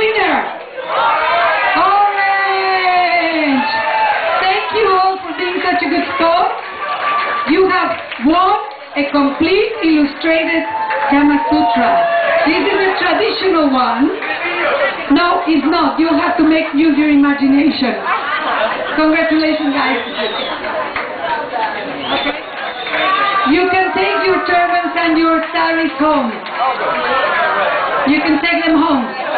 winner? Orange! Thank you all for being such a good sport. You have won a complete illustrated Kama Sutra. This is a traditional one. No, it's not. You have to make use your imagination. Congratulations, guys. Okay. You can take your turbans and your saris home. You can take them home.